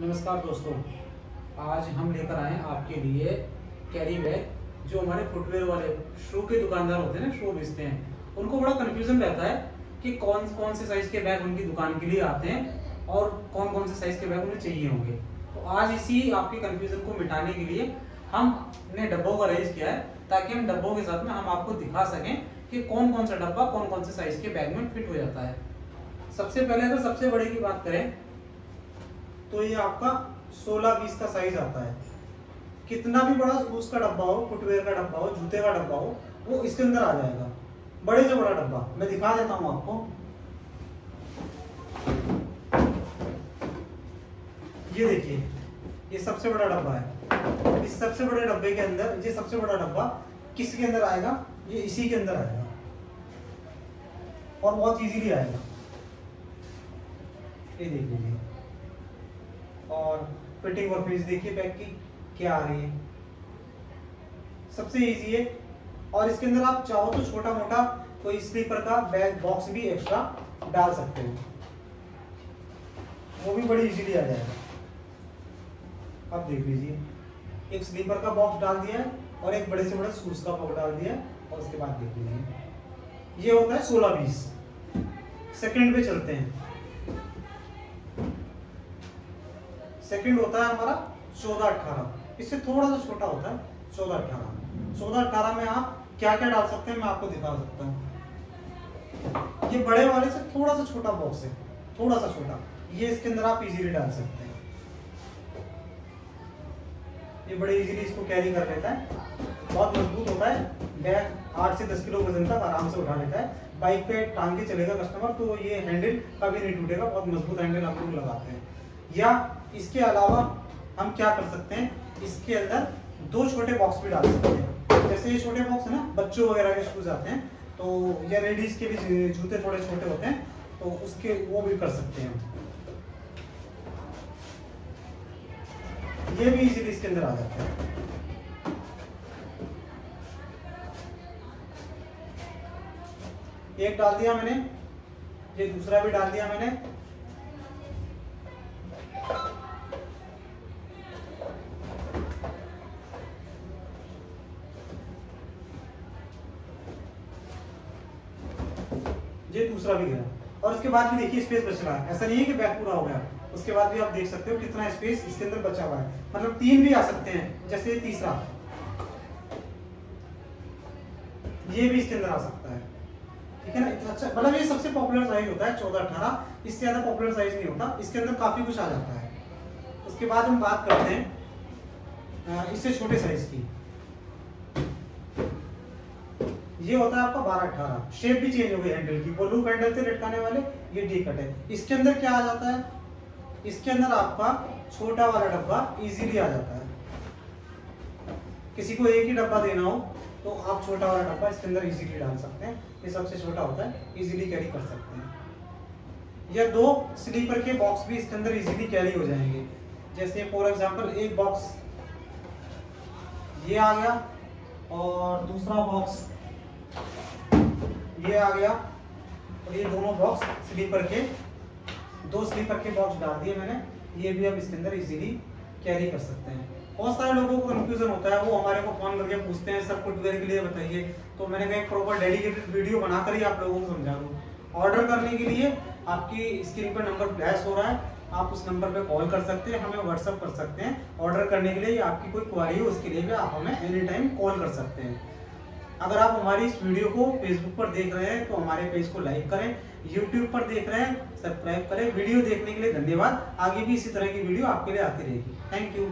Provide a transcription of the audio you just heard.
नमस्कार दोस्तों, आज हम लेकर आए आपके लिए कैरी बैग, जो हमारे फुटवेयर वाले शू के दुकानदार होते हैं ना शू बेचते हैं। उनको बड़ा कंफ्यूजन रहता है कि कौन कौन से साइज़ के बैग उनकी दुकान के लिए आते हैं और कौन कौन से साइज़ के बैग उन्हें चाहिए होंगे। तो आज इसी आपके कंफ्यूजन को मिटाने के लिए हमने डब्बों का अरेंज किया है, ताकि हम डब्बों के साथ में हम आपको दिखा सकें कि कौन कौन सा डब्बा कौन कौन से साइज़ के बैग में फिट हो जाता है। सबसे पहले अगर सबसे बड़े की बात करें तो ये आपका 16-20 का साइज़ आता है। कितना भी बड़ा उसका डब्बा हो फुटवेयर का डब्बा हो, जूते का डब्बा हो, वो इसके अंदर आ जाएगा। बड़े से बड़ा डब्बा। मैं दिखा देता हूँ आपको। ये देखिए, ये सबसे बड़ा डब्बा है। इस सबसे बड़े डब्बे के अंदर, ये सबसे बड़ा डब्बा किसके अंदर आएगा? ये इसी के अंदर आएगा। और बहुत इजीली आएगा। ये देख लीजिए फिटिंग और फिनिश देखिए बैग की क्या आ रही है। सबसे इजी है। और इसके अंदर आप चाहो तो छोटा मोटा कोई स्लीपर का बैग बॉक्स भी एक्स्ट्रा डाल सकते हो। वो भी बड़ी इजीली आ जाएगा। अब देख लीजिए। एक स्लीपर का बॉक्स डाल दिया है और एक बड़े से बड़े शूज़ का बॉक्स डाल दिया है और उसके बाद देख लीजिए। ये होता है सोलह बीस। सेकेंड पे चलते हैं। सेकंड होता है हमारा चौदह अठारह। इससे थोड़ा सा छोटा होता है चौदह अठारह। चौदह अठारह में आप क्या क्या डाल सकते हैं, मैं आपको दिखा सकता हूँ। ये बड़े वाले से थोड़ा सा छोटा बॉक्स है, थोड़ा सा छोटा। ये इसके अंदर आप इजीली डाल सकते हैं। ये बड़े इजीली इसको कैरी कर लेता है। बहुत मज़बूत होता है। बैग आठ से दस किलो वज़न तक आराम से उठा लेता है। बाइक पे टांग के चलेगा कस्टमर तो ये हैंडल कभी नहीं टूटेगा। बहुत मज़बूत हैंडल हम लोग लगाते हैं। या इसके अलावा हम क्या कर सकते हैं? इसके अंदर दो छोटे बॉक्स भी डाल सकते हैं। जैसे ये छोटे बॉक्स है ना, बच्चों वगैरह के शूज़ आते हैं तो या लेडीज़ के भी जूते थोड़े छोटे होते हैं तो उसके वो भी कर सकते हैं ये भी इजीली इसके अंदर आ जाते हैं। एक डाल दिया मैंने, ये दूसरा भी डाल दिया मैंने ये दूसरा भी गया और उसके बाद भी देखिए स्पेस बच रहा है। ऐसा नहीं है कि बैग पूरा हो गया। उसके बाद भी आप देख सकते हो कितना स्पेस इसके अंदर बचा हुआ है। मतलब तीन भी आ सकते हैं, जैसे तीसरा। ये भी इसके अंदर आ सकता है। ठीक है ना? इतना अच्छा मतलब ये सबसे पॉपुलर साइज़ होता है चौदह, अठारह। इससे ज़्यादा पॉपुलर साइज़ नहीं होता। इसके अंदर काफ़ी कुछ आ जाता है। उसके बाद हम बात करते हैं इससे छोटे साइज़ की। ये होता है आपका बारह अठारह। शेप भी चेंज हो गई हैंडल की। वो लूप हैंडल थे लटकाने वाले, ये डी कट है। इसके अंदर क्या आ जाता है? इसके अंदर आपका छोटा वाला डब्बा इजीली आ जाता है। किसी को एक ही डब्बा देना हो तो आप छोटा वाला डब्बा इसके अंदर इजीली डाल सकते हैं। ये सबसे छोटा होता है इजीली कैरी कर सकते हैं। या दो स्लीपर के बॉक्स भी इसके अंदर इजीली कैरी हो जाएँगे। जैसे फॉर एग्जांपल एक बॉक्स ये आ गया, और दूसरा बॉक्स ये आ गया। और ये दोनों बॉक्स स्लीपर के, दो स्लीपर के बॉक्स डाल दिए मैंने। ये भी अब इसके अंदर इजीली कैरी कर सकते हैं। बहुत सारे लोगों को कंफ्यूजन होता है। वो हमारे को फ़ोन करके पूछते हैं सब फुटवेयर के लिए बताइए। तो मैंने कहा प्रॉपर डेडिकेटेड वीडियो बनाकर ही आप लोगों को समझा दूँ ऑर्डर करने के लिए आपकी स्क्रीन पर नंबर फ्लैश हो रहा है। आप उस नंबर पे कॉल कर सकते हैं, हमें व्हाट्सअप कर सकते हैं। ऑर्डर करने के लिए आपकी कोई क्वारी हो, उसके लिए भी आप हमें एनी टाइम कॉल कर सकते हैं। अगर आप हमारी इस वीडियो को फेसबुक पर देख रहे हैं तो हमारे पेज को लाइक करें यूट्यूब पर देख रहे हैं सब्सक्राइब करें। वीडियो देखने के लिए धन्यवाद। आगे भी इसी तरह की वीडियो आपके लिए आती रहेगी। Thank you